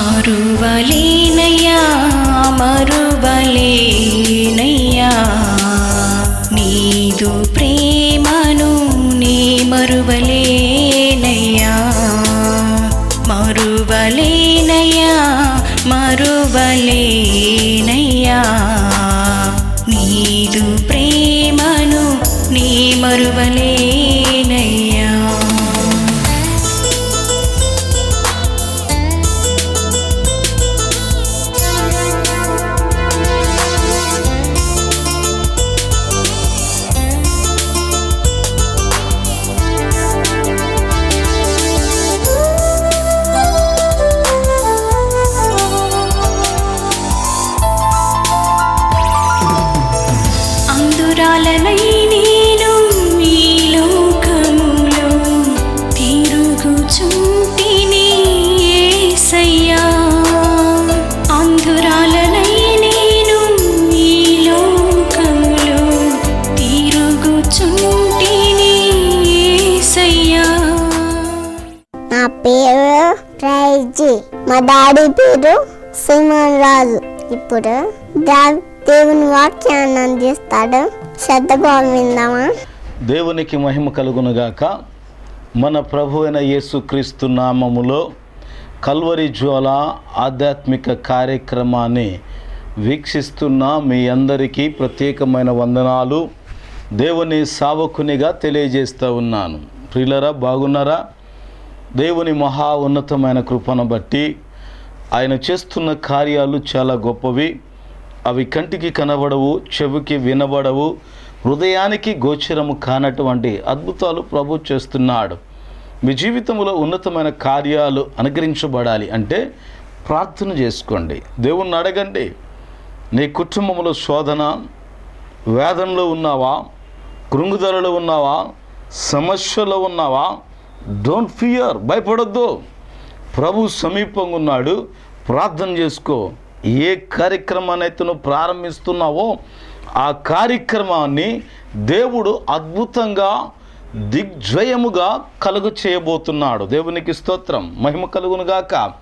మరువలేనయ్యా మరువలేనయ్యా. నీదు ప్రేమను నీ మరువలేనయ్యా. మరువలేనయ్యా మరువలేనయ్యా. నీదు ప్రేమను నీ మరువలే పేరు రాజు ఇప్పుడు దేవుని వాక్యాన్ని అందిస్తాడు. శ్రద్ధగా విందామా? దేవునికి మహిమ కలుగునుగాక. మన ప్రభు అయిన యేసుక్రీస్తు నామములో కల్వరి జ్వాల ఆధ్యాత్మిక కార్యక్రమాన్ని వీక్షిస్తున్న మీ అందరికీ ప్రత్యేకమైన వందనాలు. దేవుని సావకునిగా తెలియజేస్తూ ఉన్నాను. ప్రియులరా బాగున్నారా? దేవుని మహా ఉన్నతమైన కృపను బట్టి ఆయన చేస్తున్న కార్యాలు చాలా గొప్పవి. అవి కంటికి కనబడవు చెవికి వినబడవు హృదయానికి గోచరము కానటువంటి అద్భుతాలు ప్రభు చేస్తున్నాడు. మీ జీవితంలో ఉన్నతమైన కార్యాలు అనుగ్రహించబడాలి అంటే ప్రార్థన చేసుకోండి. దేవుణ్ణి అడగండి నీ కుటుంబంలో శోధన వేదనలో ఉన్నావా కృంగుదలలో ఉన్నావా సమస్యలో ఉన్నావా? డోంట్ ఫియర్ భయపడొద్దు. ప్రభు సమీపంగా ఉన్నాడు. ప్రార్థన చేసుకో. ఏ కార్యక్రమాన్ని అయితే నువ్వు ప్రారంభిస్తున్నావో ఆ కార్యక్రమాన్ని దేవుడు అద్భుతంగా దిగ్జయముగా కలుగు చేయబోతున్నాడు. దేవునికి స్తోత్రం. మహిమ కలుగునుగాక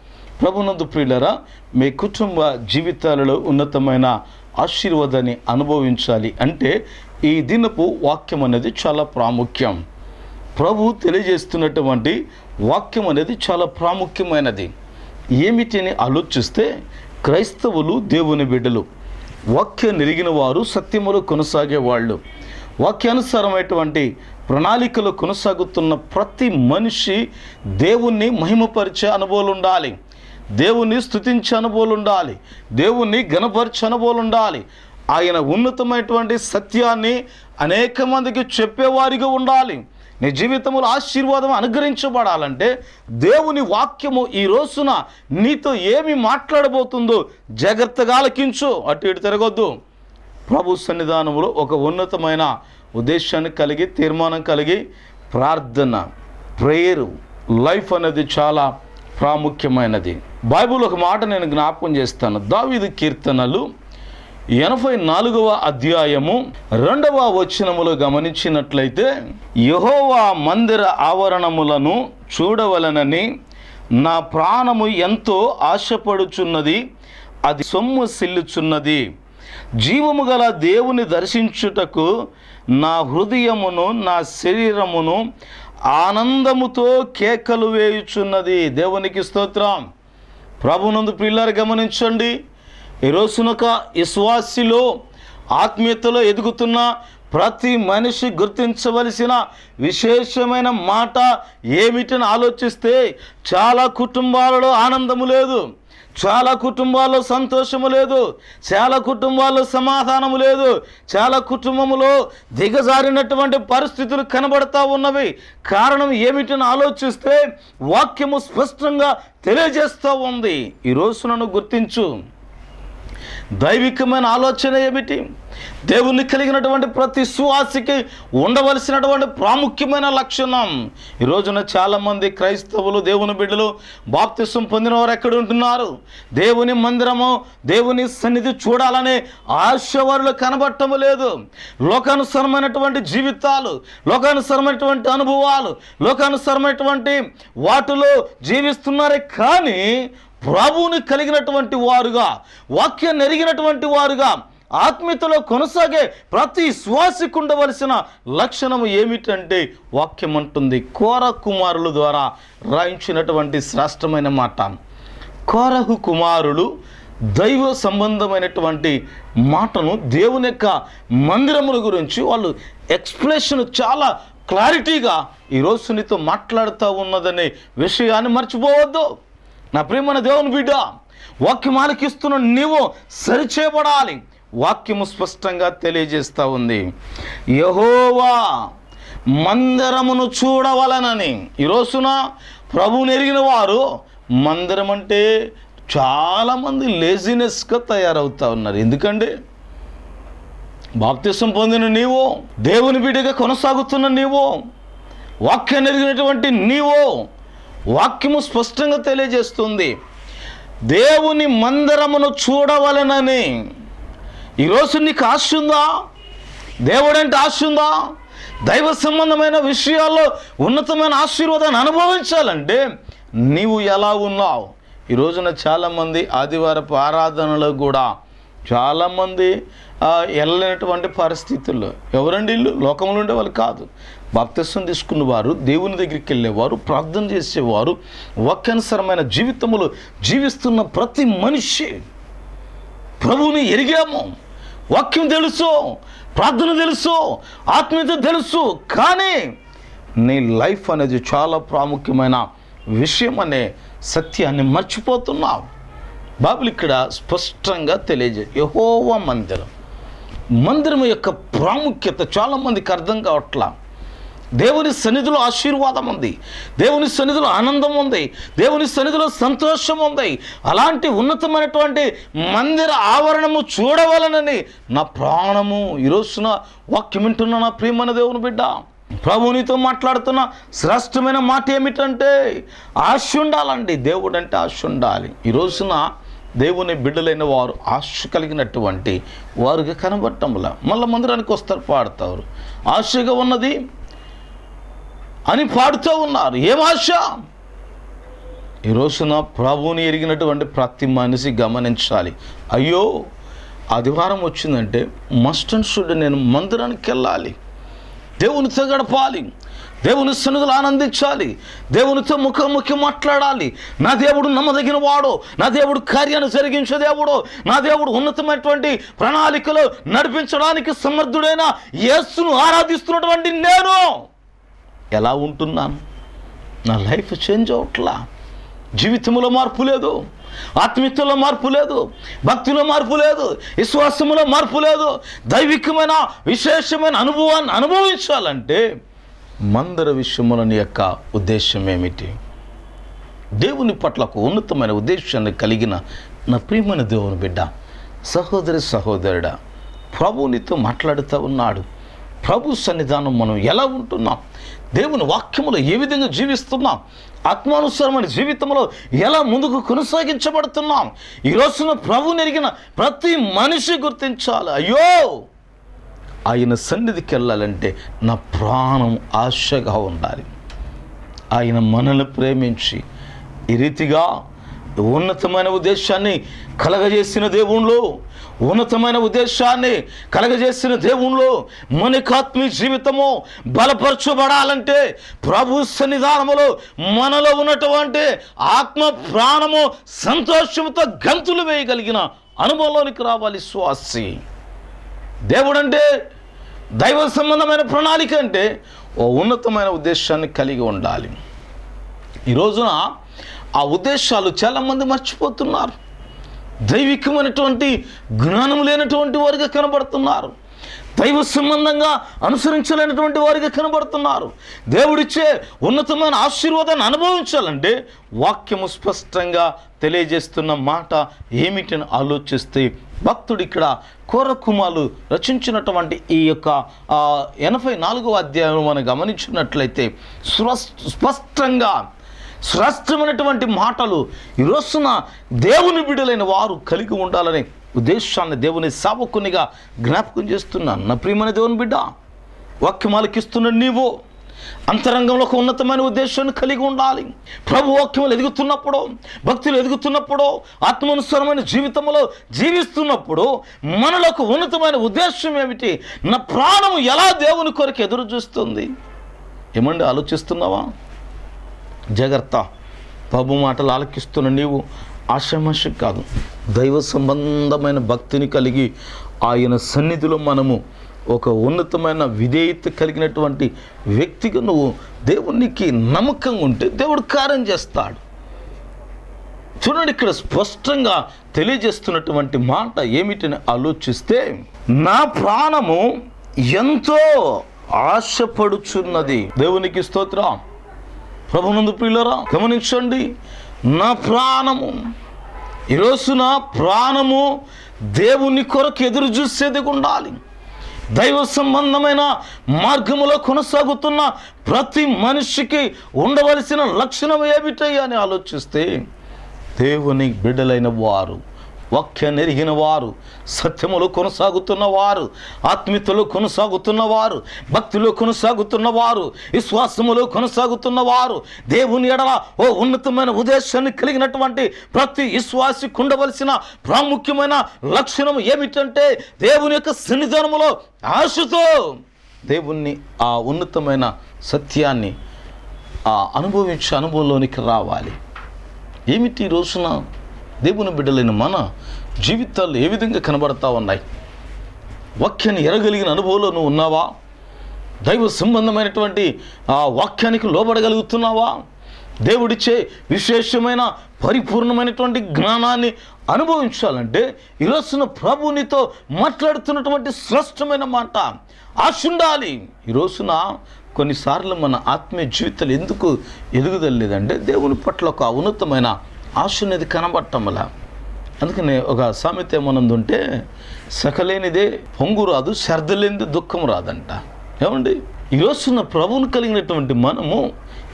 ప్రభునందు ప్రియులరా మీ కుటుంబ జీవితాలలో ఉన్నతమైన ఆశీర్వాదాన్ని అనుభవించాలి అంటే ఈ దినపు వాక్యం అనేది చాలా ప్రాముఖ్యం. ప్రభు తెలియజేస్తున్నటువంటి వాక్యం అనేది చాలా ప్రాముఖ్యమైనది. ఏమిటిని ఆలోచిస్తే క్రైస్తవులు దేవుని బిడ్డలు. వాక్యం నెరిగిన వారు సత్యములు కొనసాగేవాళ్ళు. వాక్యానుసారమైనటువంటి ప్రణాళికలో కొనసాగుతున్న ప్రతి మనిషి దేవుణ్ణి మహిమపరిచే అనుభవాలు ఉండాలి దేవుణ్ణి స్థుతించే అనుభవాలు ఉండాలి దేవుణ్ణి గణపరిచే అనుభవాలు ఉండాలి ఆయన ఉన్నతమైనటువంటి సత్యాన్ని అనేక మందికి చెప్పేవారిగా ఉండాలి. నీ జీవితంలో ఆశీర్వాదం అనుగ్రహించబడాలంటే దేవుని వాక్యము ఈ రోజున నీతో ఏమి మాట్లాడబోతుందో జాగ్రత్తగా ఆలకించు. అటు ఇటు తిరగొద్దు. ప్రభు సన్నిధానంలో ఒక ఉన్నతమైన ఉద్దేశాన్ని కలిగి తీర్మానం కలిగి ప్రార్థన ప్రేయరు లైఫ్ అనేది చాలా ప్రాముఖ్యమైనది. బైబిల్ ఒక మాట నేను జ్ఞాపకం చేస్తాను. దావిది కీర్తనలు ఎనభై నాలుగవ అధ్యాయము రెండవ వచనములో గమనించినట్లయితే యహోవా మందిర ఆవరణములను చూడవలనని నా ప్రాణము ఎంతో ఆశపడుచున్నది అది సొమ్ము సిల్లుచున్నది. జీవము గల దేవుని దర్శించుటకు నా హృదయమును నా శరీరమును ఆనందముతో కేకలు వేయుచున్నది. దేవునికి స్తోత్రం. ప్రభునందు పిల్లలు గమనించండి. ఈ విశ్వాసిలో ఆత్మీయతలో ఎదుగుతున్న ప్రతి మనిషి గుర్తించవలసిన విశేషమైన మాట ఏమిటని ఆలోచిస్తే చాలా కుటుంబాలలో ఆనందము లేదు చాలా కుటుంబాల్లో సంతోషము లేదు చాలా కుటుంబాల్లో సమాధానము లేదు చాలా కుటుంబములో దిగజారినటువంటి పరిస్థితులు కనబడతా ఉన్నవి. కారణం ఏమిటని ఆలోచిస్తే వాక్యము స్పష్టంగా తెలియజేస్తూ ఉంది. ఈ నన్ను గుర్తించు. దైవికమైన ఆలోచన ఏమిటి? దేవుని కలిగినటువంటి ప్రతి సువాసికి ఉండవలసినటువంటి ప్రాముఖ్యమైన లక్షణం. ఈ రోజున చాలామంది క్రైస్తవులు దేవుని బిడ్డలు బాప్తిసం పొందిన వారు ఎక్కడ ఉంటున్నారు? దేవుని మందిరము దేవుని సన్నిధి చూడాలనే ఆశ వారిలో కనబడటము లేదు. లోకానుసరమైనటువంటి జీవితాలు లోకానుసరమైనటువంటి అనుభవాలు లోకానుసరమైనటువంటి వాటిలో జీవిస్తున్నారే కానీ ప్రభువుని కలిగినటువంటి వారుగా వాక్యం నెరిగినటువంటి వారుగా ఆత్మీయతలో కొనసాగే ప్రతి శ్వాసకు ఉండవలసిన లక్షణం ఏమిటంటే వాక్యం అంటుంది కోర కుమారుల ద్వారా రాయించినటువంటి శ్రేష్టమైన మాట. కోరహు కుమారులు దైవ సంబంధమైనటువంటి మాటను దేవుని యొక్క మందిరముల గురించి వాళ్ళు ఎక్స్ప్లెషన్ చాలా క్లారిటీగా ఈరోజు నీతో మాట్లాడుతూ ఉన్నదనే విషయాన్ని మర్చిపోవద్దు. నా ప్రియమైన దేవుని బిడ్డ వాక్యం ఇస్తున్న నీవు సరిచేయబడాలి. వాక్యము స్పష్టంగా తెలియజేస్తూ ఉంది. యహోవా మందిరమును చూడవలనని. ఈ రోజున ప్రభువుని ఎరిగిన వారు మందిరం అంటే చాలామంది లేజినెస్గా తయారవుతూ ఉన్నారు. ఎందుకంటే బాప్తిసం పొందిన నీవు దేవుని బిడ్డగా కొనసాగుతున్న నీవు వాక్యం ఎరిగినటువంటి నీవు వాక్యము స్పష్టంగా తెలియజేస్తుంది. దేవుని మందిరమును చూడవలనని. ఈరోజు నీకు ఆశ ఉందా? దేవుడంటే ఆశ ఉందా? దైవ సంబంధమైన విషయాల్లో ఉన్నతమైన ఆశీర్వాదాన్ని అనుభవించాలంటే నీవు ఎలా ఉన్నావు? ఈ రోజున చాలామంది ఆదివారపు ఆరాధనలో కూడా చాలామంది ఆ, వెళ్ళలేనటువంటి పరిస్థితుల్లో. ఎవరండి ఇల్లు లోకంలో ఉండేవాళ్ళు కాదు. బాప్తిసం తీసుకున్న వారు దేవుని దగ్గరికి వెళ్ళేవారు ప్రార్థన చేసేవారు వాక్యానుసరమైన జీవితములు జీవిస్తున్న ప్రతి మనిషి ప్రభువుని ఎరిగాము. వాక్యం తెలుసు ప్రార్థన తెలుసు ఆత్మీయత తెలుసు కానీ నీ లైఫ్ అనేది చాలా ప్రాముఖ్యమైన విషయం అనే సత్యాన్ని మర్చిపోతున్నావు. బాబులు ఇక్కడ స్పష్టంగా తెలియజే యహోవా మందిరం. మందిరం యొక్క ప్రాముఖ్యత చాలామందికి అర్థం కావట్లా. దేవుని సన్నిధిలో ఆశీర్వాదం ఉంది. దేవుని సన్నిధిలో ఆనందం ఉంది. దేవుని సన్నిధిలో సంతోషం ఉంది. అలాంటి ఉన్నతమైనటువంటి మందిర ఆవరణము చూడవలనని నా ప్రాణము ఈరోజున వాక్యం వింటున్న నా ప్రియమైన దేవుని బిడ్డ. ప్రభునితో మాట్లాడుతున్న శ్రేష్టమైన మాట ఏమిటంటే ఆశ ఉండాలండి. దేవుడు అంటే ఆశ ఉండాలి. ఈ రోజున దేవుని బిడ్డలైన వారు ఆశ కలిగినటువంటి వారికి కనబట్టంలా మళ్ళీ మందిరానికి వస్తారు పాడతారు. ఆశగా ఉన్నది అని పాడుతూ ఉన్నారు. ఏం ఆశ ఈ రోజున ప్రభువుని ఎరిగినటువంటి ప్రతి మనిషి గమనించాలి. అయ్యో ఆదివారం వచ్చిందంటే మస్ట్ అండ్ షుడ్ నేను మందిరానికి వెళ్ళాలి. దేవునితో గడపాలి. దేవుని సన్నిధులు ఆనందించాలి. దేవునితో ముఖాముఖి మాట్లాడాలి. నా దేవుడు నమ్మదగిన వాడు. నా దేవుడు కార్యాన్ని జరిగించే దేవుడు. నా దేవుడు ఉన్నతమైనటువంటి ప్రణాళికలో నడిపించడానికి సమర్థుడైన యేసును ఆరాధిస్తున్నటువంటి నేను. ఎలా ఉంటున్నాను? నా లైఫ్ చేంజ్ అవట్లా జీవితంలో మార్పు లేదు. ఆత్మీయతలో మార్పు లేదు. భక్తిలో మార్పు లేదు. విశ్వాసములో మార్పు లేదు. దైవికమైన విశేషమైన అనుభవాన్ని అనుభవించాలంటే మందర విషయములని యొక్క ఉద్దేశం ఏమిటి? దేవుని పట్ల ఒక ఉన్నతమైన ఉద్దేశాన్ని కలిగిన నా ప్రియమైన దేవుని బిడ్డ సహోదరి సహోదరుడా ప్రభు నీతో మాట్లాడుతూ ఉన్నాడు. ప్రభు సన్నిధానం మనం ఎలా ఉంటున్నాం? దేవుని వాక్యములో ఏ విధంగా జీవిస్తున్నాం? ఆత్మానుసరమైన జీవితంలో ఎలా ముందుకు కొనసాగించబడుతున్నాం? ఈ రోజున ప్రభు నెరిగిన ప్రతి మనిషి గుర్తించాలి. అయ్యో! ఆయన సన్నిధికి వెళ్ళాలంటే నా ప్రాణం ఆశగా ఉండాలి. ఆయన మనల్ని ప్రేమించి ఈ రీతిగా ఉన్నతమైన ఉద్దేశాన్ని కలగజేసిన దేవుళ్ళు ఉన్నతమైన ఉద్దేశాన్ని కలగజేసిన దేవుణ్ణిలో మనకాత్మీయ జీవితము బలపరచబడాలంటే ప్రభు సన్నిధానములో మనలో ఉన్నటువంటి ఆత్మ ప్రాణము సంతోషంతో గంతులు వేయగలిగిన అనుభవంలోనికి రావాలి స్వాసి. దేవుడంటే దైవ సంబంధమైన ప్రణాళిక అంటే ఓ ఉన్నతమైన ఉద్దేశాన్ని కలిగి ఉండాలి. ఈ రోజున ఆ ఉద్దేశాలు చాలామంది మర్చిపోతున్నారు. దైవికమైనటువంటి జ్ఞానం లేనటువంటి వారిగా కనబడుతున్నారు. దైవ సంబంధంగా అనుసరించలేనటువంటి వారిగా కనబడుతున్నారు. దేవుడిచ్చే ఉన్నతమైన ఆశీర్వాదాన్ని అనుభవించాలంటే వాక్యము స్పష్టంగా తెలియజేస్తున్న మాట ఏమిటని ఆలోచిస్తే భక్తుడు ఇక్కడ కోరకుమాలు రచించినటువంటి ఈ యొక్క ఎనభై నాలుగవ అధ్యాయం మనం గమనించినట్లయితే స్పష్టంగా శ్రేష్టమైనటువంటి మాటలు. ఈ రోజున దేవుని బిడ్డలైన వారు కలిగి ఉండాలనే ఉద్దేశాన్ని దేవుని సావకునిగా జ్ఞాపకం చేస్తున్నాను నా ప్రియమైన దేవుని బిడ్డ వాక్యం ఆలకిస్తున్న నీవు అంతరంగంలో ఒక ఉన్నతమైన ఉద్దేశాన్ని కలిగి ఉండాలి. ప్రభు వాక్యములు ఎదుగుతున్నప్పుడు భక్తులు ఎదుగుతున్నప్పుడు ఆత్మానుసరమైన జీవితంలో జీవిస్తున్నప్పుడు మనలోకి ఉన్నతమైన ఉద్దేశం ఏమిటి? నా ప్రాణం ఎలా దేవుని కొరకు ఎదురు చూస్తుంది ఏమండి ఆలోచిస్తున్నావా? జాగ్రత్త. ప్రభు మాటలు ఆలకిస్తున్న నీవు ఆశమాషి కాదు. దైవ సంబంధమైన భక్తిని కలిగి ఆయన సన్నిధిలో మనము ఒక ఉన్నతమైన విధేయత కలిగినటువంటి వ్యక్తిగా నువ్వు దేవునికి నమ్మకంగా ఉంటే దేవుడు కార్యం చేస్తాడు. చూడండి ఇక్కడ స్పష్టంగా తెలియజేస్తున్నటువంటి మాట ఏమిటని ఆలోచిస్తే నా ప్రాణము ఎంతో ఆశపడుచున్నది. దేవునికి స్తోత్రం. ప్రభునందు పిల్లరా గమనించండి నా ప్రాణము ఈరోజు నా ప్రాణము దేవుని కొరకు ఎదురు చూసేది ఉండాలి. దైవ సంబంధమైన మార్గములో కొనసాగుతున్న ప్రతి మనిషికి ఉండవలసిన లక్షణం ఏమిటయ్యా అని ఆలోచిస్తే దేవుని బిడ్డలైన వారు వాక్యాన్ని ఎరిగిన వారు సత్యములో కొనసాగుతున్నవారు ఆత్మీయతలు కొనసాగుతున్నవారు కొనసాగుతున్న వారు భక్తిలో కొనసాగుతున్న వారు విశ్వాసములో కొనసాగుతున్న వారు దేవుని ఎడల ఓ ఉన్నతమైన ఉద్దేశాన్ని కలిగినటువంటి ప్రతి విశ్వాసికి ఉండవలసిన ప్రాముఖ్యమైన లక్షణం ఏమిటంటే దేవుని యొక్క సన్నిధానములో ఆశతో దేవుణ్ణి ఆ ఉన్నతమైన సత్యాన్ని ఆ అనుభవించే అనుభవంలోనికి రావాలి. ఏమిటి ఈ రోజున? దేవుని బిడ్డలైన మన జీవితాలు ఏ విధంగా కనబడతా ఉన్నాయి? వాక్యాన్ని ఎరగలిగిన అనుభవంలో నువ్వు ఉన్నావా? దైవ సంబంధమైనటువంటి ఆ వాక్యానికి లోబడగలుగుతున్నావా? దేవుడిచ్చే విశేషమైన పరిపూర్ణమైనటువంటి జ్ఞానాన్ని అనుభవించాలంటే ఈరోజున ప్రభు నీతో మాట్లాడుతున్నటువంటి శ్రేష్టమైన మాట ఆశుండాలి. ఈరోజున ఈ రోజున కొన్నిసార్లు మన ఆత్మీయ జీవితాలు ఎందుకు ఎదుగుదలేదంటే దేవుని పట్ల ఒక ఉన్నతమైన ఆశ అనేది కనబట్టంలా అందుకని ఒక సామెత ఏమనుందంటే సకలేనిదే పొంగు రాదు శ్రద్ధలేనిది దుఃఖం రాదంట. ఏమండి? ఈ ప్రభువును కలిగినటువంటి మనము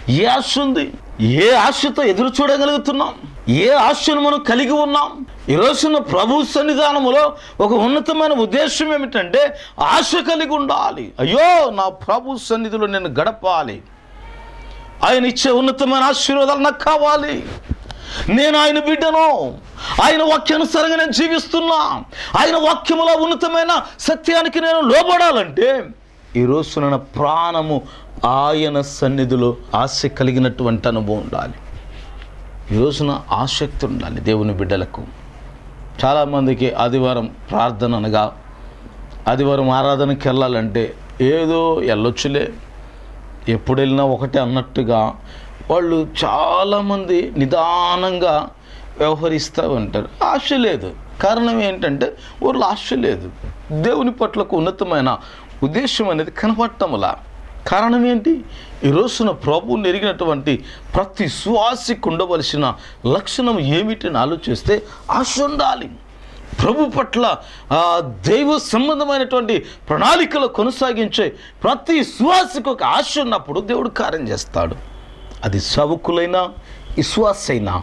ఏ ఆశ ఉంది ఏ ఆశతో ఎదురు చూడగలుగుతున్నాం? ఏ ఆశను మనం కలిగి ఉన్నాం? ఈ ప్రభు సన్నిధానములో ఒక ఉన్నతమైన ఉద్దేశం ఏమిటంటే ఆశ కలిగి ఉండాలి. అయ్యో నా ప్రభు సన్నిధిలో నేను గడపాలి. ఆయన ఇచ్చే ఉన్నతమైన ఆశీర్వాదాలు నాకు కావాలి. నేను ఆయన బిడ్డను. ఆయన వాక్యానుసారంగా నేను జీవిస్తున్నా. ఆయన వాక్యములో ఉన్నతమైన సత్యానికి నేను లోబడాలంటే ఈ రోజు నా ప్రాణము ఆయన సన్నిధిలో ఆశ కలిగినటువంటి అనుభవం ఉండాలి. ఈ రోజున ఆసక్తి ఉండాలి దేవుని బిడ్డలకు. చాలామందికి ఆదివారం ప్రార్థన అనగా ఆదివారం ఆరాధనకి వెళ్ళాలంటే ఏదో వెళ్ళొచ్చులే. ఎప్పుడు వెళ్ళినా ఒకటే అన్నట్టుగా వాళ్ళు చాలామంది నిదానంగా వ్యవహరిస్తూ ఉంటారు. ఆశ లేదు. కారణం ఏంటంటే వాళ్ళు ఆశ లేదు. దేవుని పట్లకు ఉన్నతమైన ఉద్దేశం అనేది కనపడటంలా కారణం ఏంటి? ఈ రోజున ప్రభువుని ఎరిగినటువంటి ప్రతి సువాసికి ఉండవలసిన లక్షణం ఏమిటని ఆలోచిస్తే ఆశ ఉండాలి. ప్రభు పట్ల దైవ సంబంధమైనటువంటి ప్రణాళికలు కొనసాగించే ప్రతి సువాసికి ఒక ఆశ ఉన్నప్పుడు దేవుడు కార్యం చేస్తాడు. అది సవుకులైనా అయినా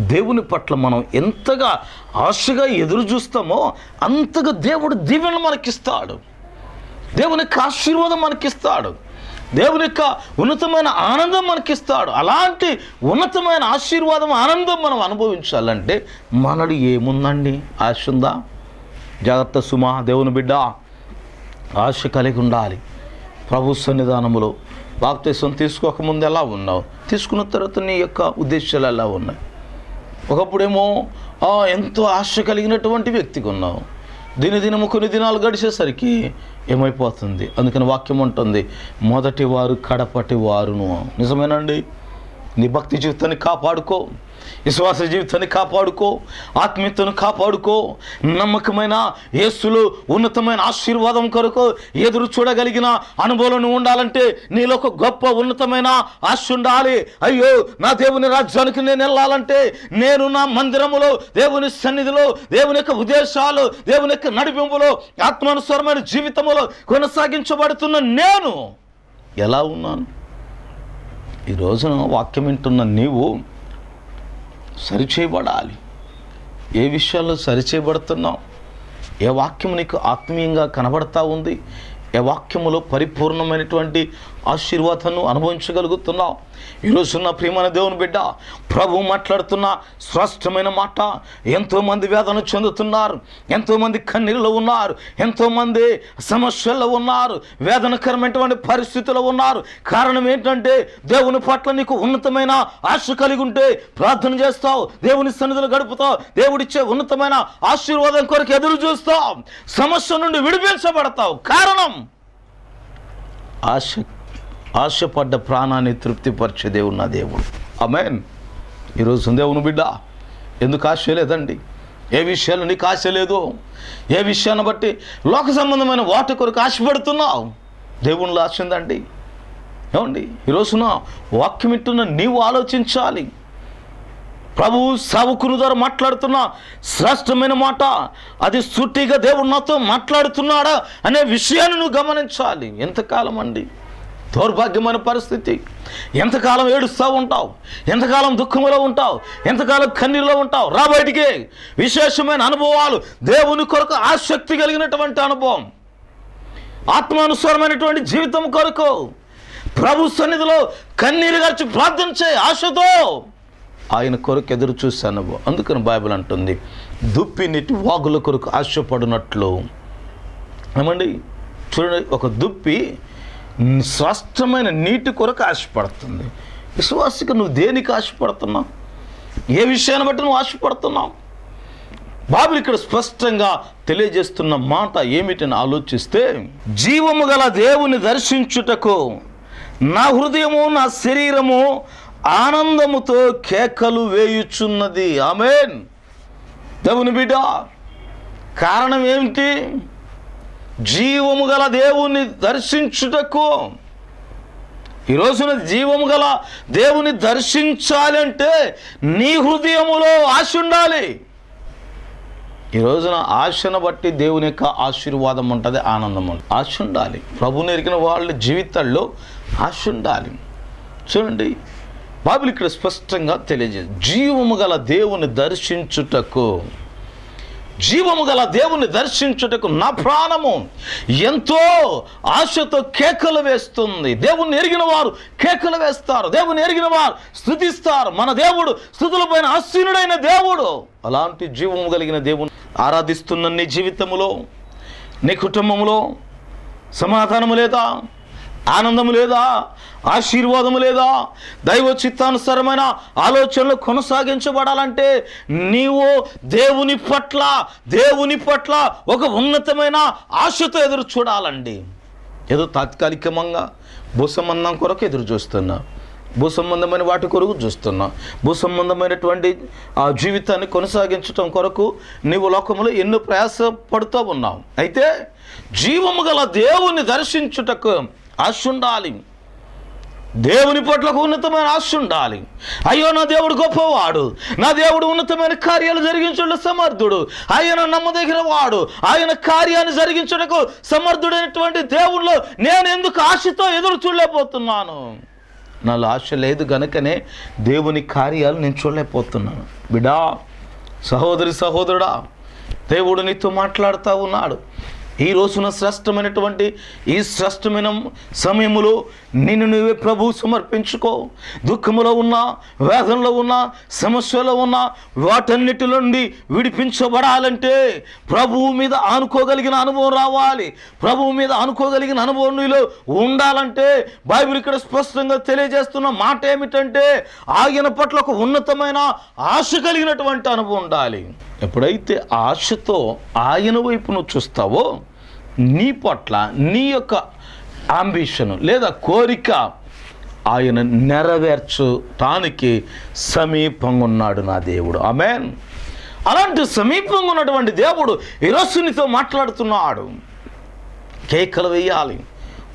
దేవుని పట్ల మనం ఎంతగా ఆశగా ఎదురు చూస్తామో అంతగా దేవుడు దీవెన మనకిస్తాడు. దేవుని యొక్క ఆశీర్వాదం మనకిస్తాడు. దేవుని యొక్క ఉన్నతమైన ఆనందం మనకిస్తాడు. అలాంటి ఉన్నతమైన ఆశీర్వాదం ఆనందం మనం అనుభవించాలంటే మనడు ఏముందండి? ఆశ ఉందా? జాగ్రత్త సుమా దేవుని బిడ్డ ఆశ కలిగి ఉండాలి. ప్రభు సన్నిధానములో బాప్తీసం తీసుకోకముందు ఎలా ఉన్నావు? తీసుకున్న తర్వాత నీ యొక్క ఉద్దేశాలు ఎలా ఉన్నాయి? ఒకప్పుడేమో ఎంతో ఆశ కలిగినటువంటి వ్యక్తిగా ఉన్నావు. దినదినము కొన్ని దినాలు గడిచేసరికి ఏమైపోతుంది? అందుకని వాక్యం ఉంటుంది మొదటి వారు కడపటి వారును నిజమేనండి? నీ భక్తి జీవితాన్ని కాపాడుకో. విశ్వాస జీవితాన్ని కాపాడుకో ఆత్మీయతను కాపాడుకో నమ్మకమైన యేసులు ఉన్నతమైన ఆశీర్వాదం కొరకు ఎదురు చూడగలిగిన అనుభవం ఉండాలంటే నీలో ఒక గొప్ప ఉన్నతమైన ఆశ ఉండాలి. అయ్యో నా దేవుని రాజ్యానికి నేను వెళ్ళాలంటే నేను నా మందిరములో దేవుని సన్నిధిలో దేవుని యొక్క ఉద్దేశాలు దేవుని యొక్క నడిపింపులో ఆత్మానుసరమైన జీవితంలో కొనసాగించబడుతున్న నేను ఎలా ఉన్నాను? ఈ రోజున వాక్యం వింటున్న నీవు సరిచేయబడాలి. ఏ విషయాల్లో సరిచేయబడుతున్నావు? ఏ వాక్యం నీకు ఆత్మీయంగా కనబడతా ఉంది? ఏ వాక్యములో పరిపూర్ణమైనటువంటి ఆశీర్వాదాన్ని అనుభవించగలుగుతున్నావు. ఈరోజు నా ప్రియమైన దేవుని బిడ్డ ప్రభు మాట్లాడుతున్న స్పష్టమైన మాట ఎంతోమంది వేదన చెందుతున్నారు ఎంతోమంది కన్నీళ్ళు ఉన్నారు ఎంతోమంది సమస్యల్లో ఉన్నారు వేదనకరమైనటువంటి పరిస్థితుల్లో ఉన్నారు. కారణం ఏంటంటే దేవుని పట్ల నీకు ఉన్నతమైన ఆశ కలిగి ఉంటే ప్రార్థన చేస్తావు దేవుని సన్నిధిలో గడుపుతావు దేవుడిచ్చే ఉన్నతమైన ఆశీర్వాదం కొరకు ఎదురు చూస్తావు సమస్య నుండి విడిపించబడతావు. కారణం ఆశ ఆశపడ్డ ప్రాణాన్ని తృప్తిపరిచే దేవుడు నా దేవుడు. అమెన్ ఈరోజు దేవుని బిడ్డ ఎందుకు ఆశ లేదండి ఏ విషయాలు నీకు ఆశ లేదు? ఏ విషయాన్ని బట్టి లోక సంబంధమైన వాటి కొరకు ఆశపడుతున్నావు దేవుణ్ణి ఆశిందండి ఏమండి? ఈరోజున వాక్యం ఇంటున్న నీవు ఆలోచించాలి. ప్రభు సావుకుని ద్వారా మాట్లాడుతున్న శ్రేష్టమైన మాట అది సూటిగా దేవుడు నాతో మాట్లాడుతున్నాడా అనే విషయాన్ని నువ్వు గమనించాలి. ఎంతకాలం అండి? దౌర్భాగ్యమైన పరిస్థితి. ఎంతకాలం ఏడుస్తూ ఉంటావు? ఎంతకాలం దుఃఖంలో ఉంటావు? ఎంతకాలం కన్నీళ్ళలో ఉంటావు? రా బయటికి. విశేషమైన అనుభవాలు దేవుని కొరకు ఆసక్తి కలిగినటువంటి అనుభవం. ఆత్మానుసారమైనటువంటి జీవితం కొరకు ప్రభు సన్నిధిలో కన్నీరు గడిచి ప్రార్థన చేయి ఆశతో. ఆయన కొరకు ఎదురు చూశాను అందుకని బైబిల్ అంటుంది దుప్పి నీటి వాగుల కొరకు ఆశపడినట్లు. ఏమండి? చూడండి ఒక దుప్పి స్పష్టమైన నీటి కొరకు ఆశపడుతుంది. విశ్వాసిక నువ్వు దేనికి ఆశపడుతున్నావు? ఏ విషయాన్ని బట్టి నువ్వు ఆశపడుతున్నావు? బాబులు ఇక్కడ స్పష్టంగా తెలియజేస్తున్న మాట ఏమిటని ఆలోచిస్తే జీవము గల దేవుని దర్శించుటకు నా హృదయము నా శరీరము ఆనందముతో కేకలు వేయుచున్నది. ఆమెన్. దేవుని బిడ్డ కారణం ఏమిటి? జీవము గల దేవుణ్ణి దర్శించుటకు. ఈ రోజున జీవము గల దేవుని దర్శించాలంటే నీ హృదయములో ఆశ ఉండాలి. ఈ రోజున ఆశను బట్టి దేవుని యొక్క ఆశీర్వాదం ఉంటుంది ఆనందం ఉంటుంది. ఆశ ఉండాలి. ప్రభుని ఎరిగిన వాళ్ళ జీవితాల్లో ఆశ ఉండాలి. చూడండి బైబిల్ ఇక్కడ స్పష్టంగా తెలియజేస్తుంది. జీవము గల దేవుని దర్శించుటకు. జీవము గల దేవుని దర్శించుటకు నా ప్రాణము. ఎంతో ఆశతో కేకలు వేస్తుంది. దేవుని ఎరిగిన వారు కేకలు వేస్తారు. దేవుని ఎరిగిన వారు స్థుతిస్తారు మన దేవుడు స్థుతులపైన ఆసీనుడైన దేవుడు. అలాంటి జీవము కలిగిన దేవుని ఆరాధిస్తున్న నీ జీవితములో నీ కుటుంబంలో సమాధానము లేదా? ఆనందము లేదా? ఆశీర్వాదము లేదా? దైవ చిత్తానుసారమైన ఆలోచనలు కొనసాగించబడాలంటే నీవు దేవుని పట్ల దేవుని పట్ల ఒక ఉన్నతమైన ఆశతో ఎదురు చూడాలండి. ఏదో తాత్కాలికంగా భూసంబంధం కొరకు ఎదురు చూస్తున్నా. భూసంబంధమైన వాటి కొరకు చూస్తున్నా. భూసంబంధమైనటువంటి ఆ జీవితాన్ని కొనసాగించటం కొరకు నీవు లోకములో ఎన్నో ప్రయాసపడుతూ ఉన్నావు. అయితే జీవము గల దేవుని దర్శించుటకు ఆశ ఉండాలి. దేవుని పట్ల ఉన్నతమైన ఆశ ఉండాలి. అయ్యో నా దేవుడు గొప్పవాడు. నా దేవుడు ఉన్నతమైన కార్యాలు జరిగించడం సమర్థుడు. ఆయన నమ్మదగిన వాడు. ఆయన కార్యాన్ని జరిగించడకు సమర్థుడైనటువంటి దేవుళ్ళు నేను ఎందుకు ఆశతో ఎదురు చూడలేకపోతున్నాను? నాలో ఆశ లేదు గనుకనే దేవుని కార్యాలు నేను చూడలేకపోతున్నాను. బిడా సహోదరి సహోదరుడా దేవుడు నీతో మాట్లాడుతూ ఉన్నాడు. ఈ రోజున శ్రేష్టమైనటువంటి ఈ శ్రేష్టమైన సమయములో నిన్ను నువ్వే ప్రభు సమర్పించుకో. దుఃఖములో ఉన్నా వేదనలో ఉన్నా సమస్యలో ఉన్నా వాటన్నిటి నుండి విడిపించబడాలంటే ప్రభువు మీద ఆనుకోగలిగిన అనుభవం రావాలి. ప్రభువు మీద ఆనుకోగలిగిన అనుభవం నీలో ఉండాలంటే బైబిల్ ఇక్కడ స్పష్టంగా తెలియజేస్తున్న మాట ఏమిటంటే ఆయన పట్ల ఒక ఉన్నతమైన ఆశ కలిగినటువంటి అనుభవం ఉండాలి. ఎప్పుడైతే ఆశతో ఆయన వైపు నువ్వు చూస్తావో నీ పట్ల నీ యొక్క అంబిషన్ లేదా కోరిక ఆయన నెరవేర్చటానికి సమీపంగా ఉన్నాడు నా దేవుడు. ఆమెన్ అలాంటి సమీపంగా ఉన్నటువంటి దేవుడు ఈరోజు నీతో మాట్లాడుతున్నాడు. కేకలు వేయాలి.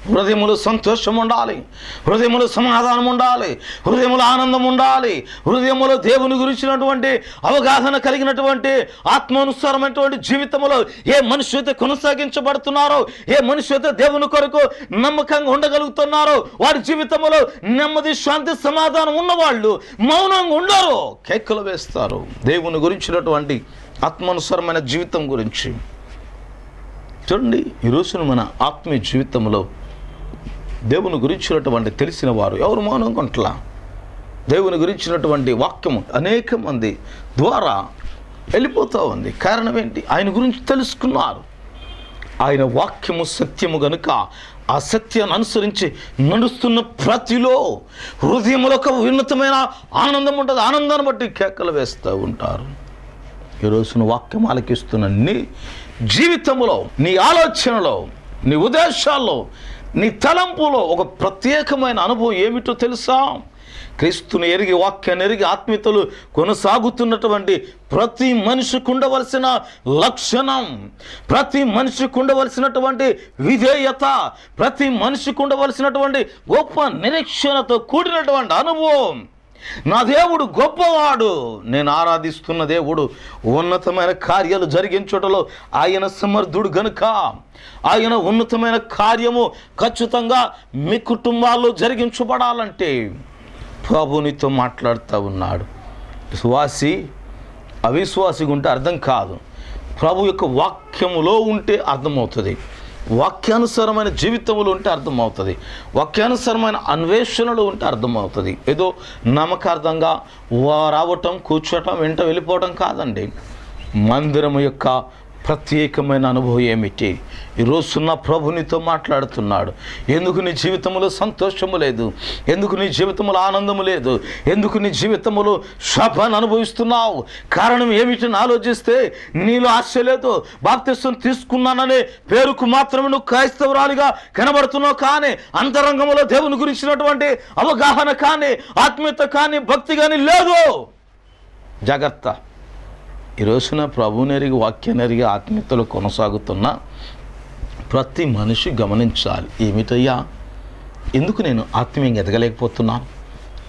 హృదయములు సంతోషం ఉండాలి హృదయములు సమాధానం ఉండాలి హృదయములు ఆనందం ఉండాలి హృదయములో దేవుని గురించినటువంటి అవగాహన కలిగినటువంటి ఆత్మానుసారమైనటువంటి జీవితంలో ఏ మనిషి అయితే కొనసాగించబడుతున్నారో ఏ మనిషి అయితే దేవుని కొరకు నమ్మకంగా ఉండగలుగుతున్నారో వారి జీవితంలో నెమ్మది శాంతి సమాధానం ఉన్నవాళ్ళు మౌనంగా ఉండరు. కేకలు వేస్తారు. దేవుని గురించినటువంటి ఆత్మానుసారమైన జీవితం గురించి. చూడండి ఈ రోజున మన ఆత్మీయ జీవితంలో దేవుని గురించినటువంటి తెలిసిన వారు ఎవరు మౌనం కొంటలా దేవుని గురించినటువంటి వాక్యం అనేక మంది ద్వారా వెళ్ళిపోతూ ఉంది. కారణం ఏంటి? ఆయన గురించి తెలుసుకున్నారు. ఆయన వాక్యము సత్యము గనుక ఆ సత్యాన్ని అనుసరించి నడుస్తున్న ప్రతిలో హృదయములకు ఒక ఉన్నతమైన ఆనందం ఉంటుంది. ఆనందాన్ని బట్టి కేకలు వేస్తూ ఉంటారు. ఈ రోజున వాక్యం ఆలకిస్తున్న నీ జీవితంలో నీ ఆలోచనలో నీ ఉద్దేశాల్లో నీ తలంపులో ఒక ప్రత్యేకమైన అనుభవం ఏమిటో తెలుసా? క్రీస్తుని ఎరిగి వాక్యాన్ని ఎరిగి ఆత్మీయతలు కొనసాగుతున్నటువంటి ప్రతి మనిషికి ఉండవలసిన లక్షణం ప్రతి మనిషికి ఉండవలసినటువంటి విధేయత ప్రతి మనిషికి ఉండవలసినటువంటి గొప్ప నిరీక్షణతో కూడినటువంటి అనుభవం. నా దేవుడు గొప్పవాడు. నేను ఆరాధిస్తున్న దేవుడు ఉన్నతమైన కార్యాలు జరిగించుటలో ఆయన సమర్థుడు గనుక. ఆయన ఉన్నతమైన కార్యము ఖచ్చితంగా మీ కుటుంబాల్లో జరిగించబడాలంటే ప్రభునితో మాట్లాడుతూ ఉన్నాడు. విశ్వాసి అవిశ్వాసిగా ఉంటే అర్థం కాదు. ప్రభు యొక్క వాక్యములో ఉంటే అర్థమవుతుంది. వాక్యానుసారమైన జీవితంలో ఉంటే అర్థమవుతుంది. వాక్యానుసారమైన అన్వేషణలు ఉంటే అర్థమవుతుంది. ఏదో నమ్మకార్థంగా రావటం కూర్చోటం వెంట వెళ్ళిపోవటం కాదండి. మందిరం యొక్క ప్రత్యేకమైన అనుభవం ఏమిటి? ఈరోజు నా ప్రభునితో మాట్లాడుతున్నాడు. ఎందుకు నీ జీవితంలో సంతోషము లేదు? ఎందుకు నీ జీవితంలో ఆనందము లేదు? ఎందుకు నీ జీవితంలో శోభను అనుభవిస్తున్నావు? కారణం ఏమిటని ఆలోచిస్తే నీలో ఆశ లేదు. బాప్తిస్వం తీసుకున్నాననే పేరుకు మాత్రమే నువ్వు క్రైస్తవురాలిగా కనబడుతున్నావు కానీ అంతరంగంలో దేవుని గురించినటువంటి అవగాహన కానీ ఆత్మీయత కానీ భక్తి కానీ లేదు. జాగ్రత్త. ఈ రోజున ప్రభునెరిగి వాక్యనెరిగి ఆత్మీయతలు కొనసాగుతున్న ప్రతి మనిషి గమనించాలి. ఏమిటయ్యా? ఎందుకు నేను ఆత్మీయంగా ఎదగలేకపోతున్నాను?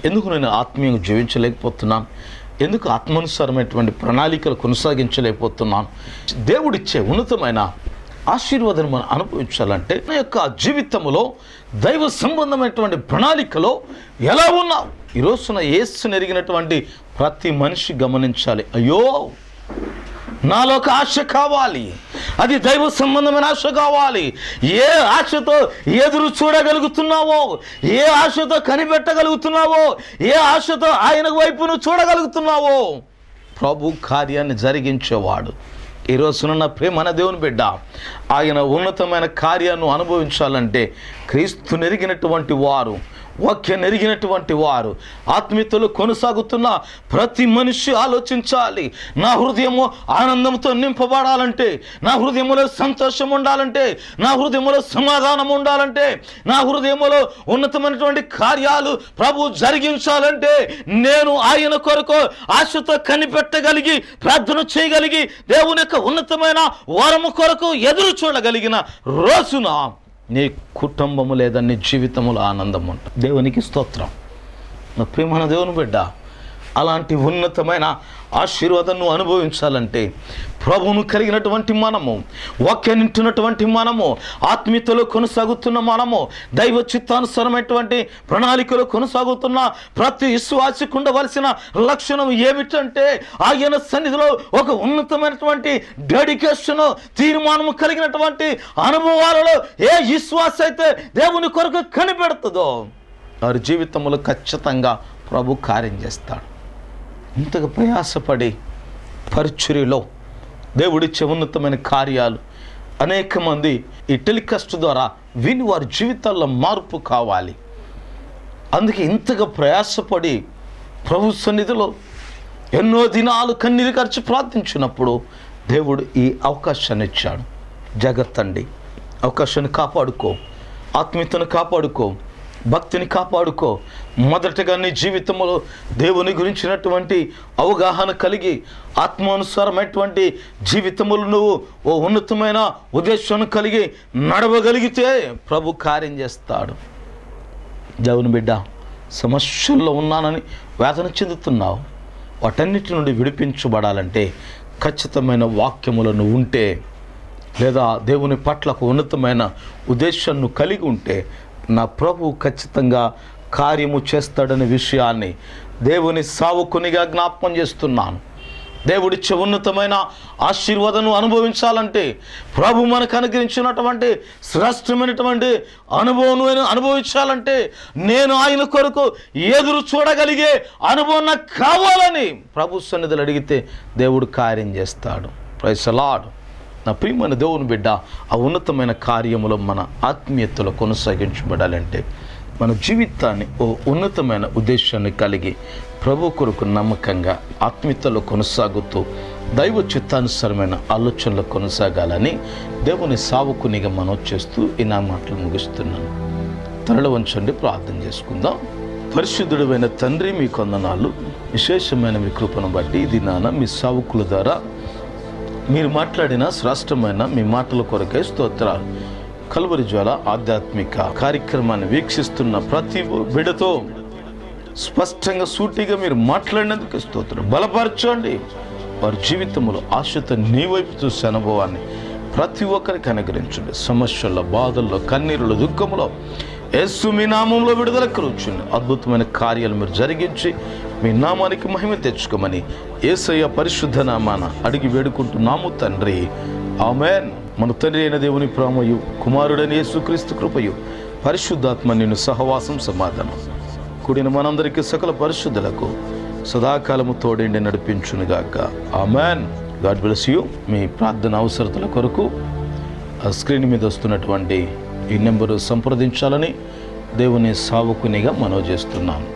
ఎందుకు నేను ఆత్మీయంగా జీవించలేకపోతున్నాను? ఎందుకు ఆత్మానుసారమైనటువంటి ప్రణాళికలు కొనసాగించలేకపోతున్నాను? దేవుడిచ్చే ఉన్నతమైన ఆశీర్వాదం మనం అనుభవించాలంటే నా యొక్క జీవితంలో దైవ సంబంధమైనటువంటి ప్రణాళికలో ఎలా ఉన్నావు? ఈ రోజున నెరిగినటువంటి ప్రతి మనిషి గమనించాలి. అయ్యో! నాలో ఒక ఆశ కావాలి. అది దైవ సంబంధమైన ఆశ కావాలి. ఏ ఆశతో ఎదురు చూడగలుగుతున్నావో ఏ ఆశతో కనిపెట్టగలుగుతున్నావో ఏ ఆశతో ఆయన వైపును చూడగలుగుతున్నావో ప్రభు కార్యాన్ని జరిగించేవాడు. ఈ నా ప్రేమన దేవుని బిడ్డ ఆయన ఉన్నతమైన కార్యాన్ని అనుభవించాలంటే క్రీస్తు నెరిగినటువంటి వారు నెరిగినటువంటి వారు. ఆత్మీయతలు కొనసాగుతున్న ప్రతి మనిషి ఆలోచించాలి. నా హృదయము ఆనందంతో నింపబడాలంటే నా హృదయములో సంతోషం ఉండాలంటే నా హృదయములో సమాధానం ఉండాలంటే నా హృదయములో ఉన్నతమైనటువంటి కార్యాలు ప్రభు జరిగించాలంటే నేను ఆయన కొరకు ఆశతో కనిపెట్టగలిగి ప్రార్థన చేయగలిగి దేవుని యొక్క ఉన్నతమైన వరము కొరకు ఎదురు చూడగలిగిన రోజున నీ కుటుంబము లేదా నీ జీవితములో ఆనందం ఉంటుంది దేవునికి స్తోత్రం. నా దేవుని బిడ్డ అలాంటి ఉన్నతమైన ఆశీర్వాదం నువ్వు అనుభవించాలంటే ప్రభువును కలిగినటువంటి మనము వాక్యాన్ని మనము ఆత్మీయతలో కొనసాగుతున్న మనము దైవ చిత్తానుసారమైనటువంటి ప్రణాళికలో కొనసాగుతున్న ప్రతి విశ్వాసికి ఉండవలసిన లక్షణం ఏమిటంటే ఆయన సన్నిధిలో ఒక ఉన్నతమైనటువంటి డెడికేషన్ తీర్మానము కలిగినటువంటి అనుభవాలలో ఏ విశ్వాస అయితే దేవుని కొరకు కనిపెడుతుందో వారి జీవితంలో ఖచ్చితంగా ప్రభు కార్యం చేస్తాడు. ఇంతగా ప్రయాసపడి పరిచురిలో దేవుడిచ్చే ఉన్నతమైన కార్యాలు అనేక మంది ఈ టెలికాస్ట్ ద్వారా విని వారి జీవితాల్లో మార్పు కావాలి. అందుకే ఇంతగా ప్రయాసపడి ప్రభు సన్నిధిలో ఎన్నో దినాలు కన్నీరు ఖర్చు ప్రార్థించినప్పుడు దేవుడు ఈ అవకాశాన్ని ఇచ్చాడు. జాగ్రత్త అండి అవకాశాన్ని కాపాడుకో. ఆత్మీయతను కాపాడుకో. భక్తిని కాపాడుకో. మొదటగా నీ జీవితంలో దేవుని గురించినటువంటి అవగాహన కలిగి ఆత్మానుసారమైనటువంటి జీవితములు నువ్వు ఓ ఉన్నతమైన ఉద్దేశాన్ని కలిగి నడవగలిగితే ప్రభు కార్యం చేస్తాడు. దేవుని బిడ్డ సమస్యల్లో ఉన్నానని వేదన చెందుతున్నావు. వాటన్నిటి నుండి విడిపించబడాలంటే ఖచ్చితమైన వాక్యములను ఉంటే లేదా దేవుని పట్ల ఉన్నతమైన ఉద్దేశాన్ని కలిగి ఉంటే నా ప్రభు ఖచ్చితంగా కార్యము చేస్తాడనే విషయాన్ని దేవుని సావుకునిగా జ్ఞాపకం చేస్తున్నాను. దేవుడిచ్చే ఉన్నతమైన ఆశీర్వాదను అనుభవించాలంటే ప్రభు మనకు అనుగ్రహించినటువంటి శ్రేష్టమైనటువంటి అనుభవం అనుభవించాలంటే నేను ఆయన కొరకు ఎదురు చూడగలిగే అనుభవం నాకు కావాలని ప్రభు సన్నిధులు అడిగితే దేవుడు కార్యం చేస్తాడు. ప్రైసలాడు నా ప్రియమైన దేవుని బిడ్డ ఆ ఉన్నతమైన కార్యములో మన ఆత్మీయతలో కొనసాగించబడాలంటే మన జీవితాన్ని ఓ ఉన్నతమైన ఉద్దేశాన్ని కలిగి ప్రభు కొరకు నమ్మకంగా ఆత్మీయతలో కొనసాగుతూ దైవ చిత్తానుసరమైన ఆలోచనలు కొనసాగాలని దేవుని సావుకునిగా మనం చేస్తూ ఈ నా మాటలు ముగిస్తున్నాను. తరలి వంచండి ప్రార్థన చేసుకుందాం. పరిశుద్ధుడైన తండ్రి మీ కొందనాలు విశేషమైన మీ కృపను బట్టి ఇది నాన్న మీ సావుకుల ద్వారా మీరు మాట్లాడిన శ్రేష్టమైన మీ మాటల కొరకే స్తోత్రాలు. కలువరి జ్వాల ఆధ్యాత్మిక కార్యక్రమాన్ని వీక్షిస్తున్న ప్రతి బిడతో స్పష్టంగా సూటిగా మీరు మాట్లాడినందుకు స్తోత్రం. బలపరచండి. వారి జీవితంలో ఆశతో నీ వైపు చూసే అనుభవాన్ని ప్రతి ఒక్కరికి అనుగ్రహించండి. సమస్యల్లో బాధల్లో కన్నీరులో దుఃఖంలో యేసు మీ నామంలో విడుదల కలుగుచుండి. అద్భుతమైన కార్యాలు మీరు జరిగించి మీ నామానికి మహిమ తెచ్చుకోమని ఏసయ్య పరిశుద్ధ నామాన అడిగి వేడుకుంటున్నాము తండ్రి. ఆమెన్. మన తండ్రి అయిన దేవుని ప్రామయు కుమారుడని యేసుక్రీస్తు కృపయు పరిశుద్ధాత్మ నిన్ను సహవాసం సమాధానం. కూడిన మనందరికీ సకల పరిశుద్ధులకు సదాకాలము తోడేండి నడిపించునుగాక. ఆమెన్. God bless you. మీ ప్రార్థన అవసరతల కొరకు ఆ స్క్రీన్ మీద వస్తున్నటువంటి ఈ నెంబరు సంప్రదించాలని దేవుని సావుకునిగా మనవి చేస్తున్నాను.